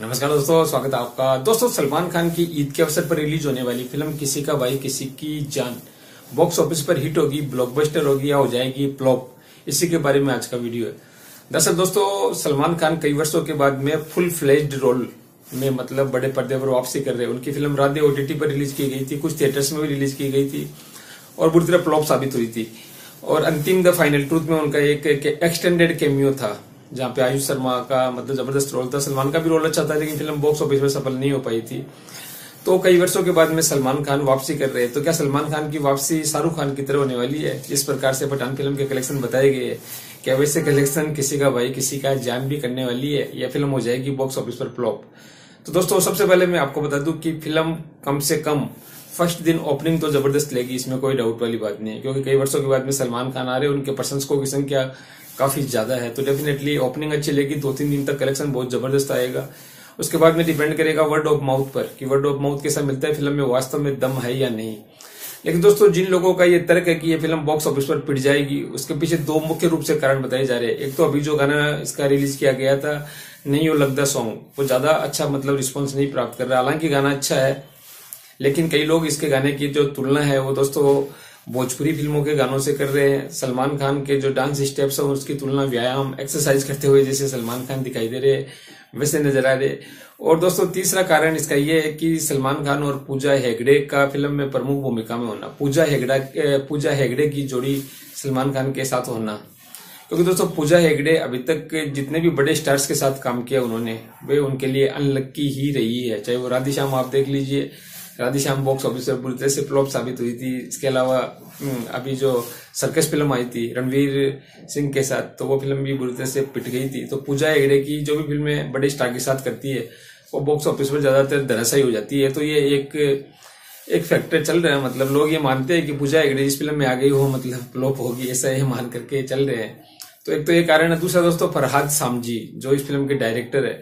नमस्कार दोस्तों, स्वागत है आपका। दोस्तों, सलमान खान की ईद के अवसर पर रिलीज़ होने वाली फ़िल्म किसी का भाई, किसी की जान। बॉक्स ऑफ़िस पर हिट होगी ब्लॉकबस्टर होगी या हो जाएगी फ्लॉप। इसी के बारे में आज का वीडियो है। दरअसल दोस्तों, सलमान खान कई वर्षों के बाद में फुल फ्लेज्ड रोल में मतलब बड़े पर्दे पर वापसी कर रहे हैं। उनकी फ़िल्म राधे ओटीटी पर रिलीज़ की गई थी, कुछ थिएटर्स में भी रिलीज़ की गई थी और बुरी तरह फ्लॉप साबित हुई थी। और अंतिम द फाइनल ट्रूथ में उनका एक एक्सटेंडेड कैमियो था। जहाँ पे आयुष शर्मा का मतलब ज़बरदस्त रोल था। सलमान का भी रोल अच्छा था, लेकिन फ़िल्म बॉक्स ऑफ़िस में सफल नहीं हो पाई थी। तो कई वर्षों के बाद में सलमान खान वापसी कर रहे हैं। तो क्या सलमान खान की वापसी शाहरुख खान की तरह होने वाली है? इस प्रकार से पठान फ़िल्म के कलेक्शन बताए गए हैं। क्या वैसे कलेक्शन किसी का भाई, किसी का जान भी करने वाली है? या फ़िल्म हो जाएगी बॉक्स ऑफ़िस पर फ्लॉप तो दोस्तों, सबसे पहले मैं आपको बता दूँ कि फ़िल्म कम से कम फ़र्स्ट दिन ओपनिंग तो ज़बरदस्त लेगी, इसमें कोई डाउट वाली बात नहीं है, क्योंकि कई वर्षों के बाद में सलमान खान आ रहे हैं, उनके प्रशंसकों की संख्या काफ़ी ज़्यादा है। तो डेफिनेटली ओपनिंग अच्छी लेगी दो तीन दिन तक कलेक्शन बहुत ज़बरदस्त आएगा। उसके बाद में डिपेंड करेगा वर्ड ऑफ़ माउथ पर, कि वर्ड ऑफ़ माउथ कैसा मिलता है, फ़िल्म में वास्तव में दम है या नहीं। लेकिन दोस्तों, जिन लोगों का ये तर्क है कि ये फ़िल्म बॉक्स ऑफ़िस पर पिट जाएगी, उसके पीछे दो मुख्य रूप से कारण बताए जा रहे हैं। एक तो अभी जो गाना इसका रिलीज़ किया गया था, नहीं हो लगता सॉन्ग वो ज़्यादा अच्छा मतलब रिस्पॉन्स नहीं प्राप्त कर रहा। हालाँकि गाना अच्छा है लेकिन कई लोग इसके गाने की जो तुलना है, वो दोस्तों भोजपुरी फ़िल्मों के गानों से कर रहे हैं। सलमान खान के जो डांस स्टेप्स है, उसकी तुलना व्यायाम, एक्सरसाइज करते हुए जैसे सलमान खान दिखाई दे रहे वैसे नज़र आ रहे और दोस्तों, तीसरा कारण इसका ये है कि सलमान खान और पूजा हेगड़े का फ़िल्म में प्रमुख भूमिका में होना, पूजा हेगड़ा, पूजा हेगड़े की जोड़ी सलमान खान के साथ होना। क्योंकि दोस्तों, पूजा हेगड़े अभी तक जितने भी बड़े स्टार्स के साथ काम किया उन्होंने, वे उनके लिए अनलक्की ही रही है। चाहे वो राधे राधेश्याम आप देख लीजिए राधेश्याम बॉक्स ऑफ़िस पर बुरी तरह से फ्लॉप साबित हुई थी। इसके अलावा हम्म, अभी जो सर्कस फ़िल्म आई थी रणवीर सिंह के साथ तो वो फ़िल्म भी बुरी तरह से पिट गई थी। तो पूजा हेगड़े की जो भी फ़िल्में बड़े स्टार के साथ करती है वो बॉक्स ऑफ़िस पर ज़्यादातर धराशाई हो जाती है। तो ये एक एक फैक्टर चल रहा है। मतलब लोग ये मानते हैं कि पूजा हेगड़े इस फ़िल्म में आ गई हो मतलब फ्लॉप होगी ऐसा ये मान करके चल रहे हैं। तो एक तो ये कारण है। दूसरा दोस्तों फरहाद सामजी जो इस फ़िल्म के डायरेक्टर है।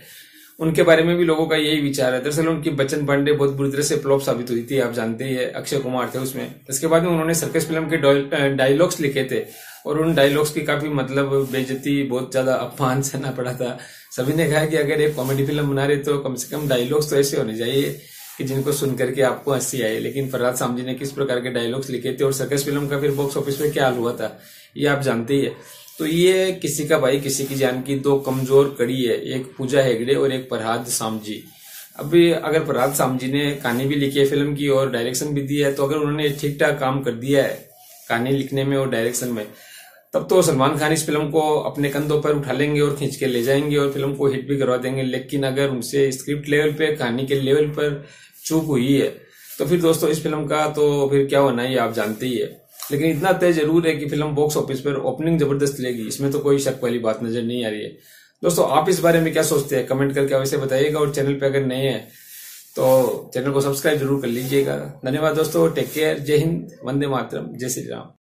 उनके बारे में भी लोगों का यही विचार है। दरअसल उनकी बच्चन पांडे बहुत बुरी तरह से फ्लॉप साबित हुई थी, आप जानते ही है। अक्षय कुमार थे उसमें। इसके बाद में उन्होंने सर्कस फ़िल्म के डायलॉग्स लिखे थे और उन डायलॉग्स की काफ़ी मतलब बेजती बहुत ज़्यादा अपमान सहना पड़ा था। सभी ने कहा कि अगर एक कॉमेडी फ़िल्म बना रहे तो कम से कम डायलॉग्स तो ऐसे होने चाहिए कि जिनको सुन करके आपको हँसी आए। लेकिन फरहाद सामजी ने किस प्रकार के डायलॉग्स लिखे थे और सर्कस फ़िल्म का फिर बॉक्स ऑफ़िस में क्या हाल हुआ था, ये आप जानते ही है। तो ये किसी का भाई, किसी की जान की दो कमज़ोर कड़ी है, एक पूजा हेगड़े और एक प्रहाद सामजी। अभी अगर प्रहाद सामजी ने कहानी भी लिखी है फ़िल्म की और डायरेक्शन भी दिया है तो अगर उन्होंने ठीक ठाक काम कर दिया है कहानी लिखने में और डायरेक्शन में, तब तो सलमान खान इस फ़िल्म को अपने कंधों पर उठा लेंगे और खींच के ले जाएँगे और फ़िल्म को हिट भी करवा देंगे। लेकिन अगर उनसे स्क्रिप्ट लेवल पे, कहानी के लेवल पर चूक हुई है तो फिर दोस्तों इस फ़िल्म का तो फिर क्या होना है आप जानते ही है। लेकिन इतना तय ज़रूर है कि फ़िल्म बॉक्स ऑफ़िस पर ओपनिंग ज़बरदस्त लेगी इसमें तो कोई शक वाली बात नज़र नहीं आ रही है। दोस्तों, आप इस बारे में क्या सोचते हैं? कमेंट करके अवश्य बताइएगा और चैनल पर अगर नए हैं तो चैनल को सब्सक्राइब ज़रूर कर लीजिएगा। धन्यवाद दोस्तों टेक केयर जय हिंद, वंदे मातरम, जय श्री राम।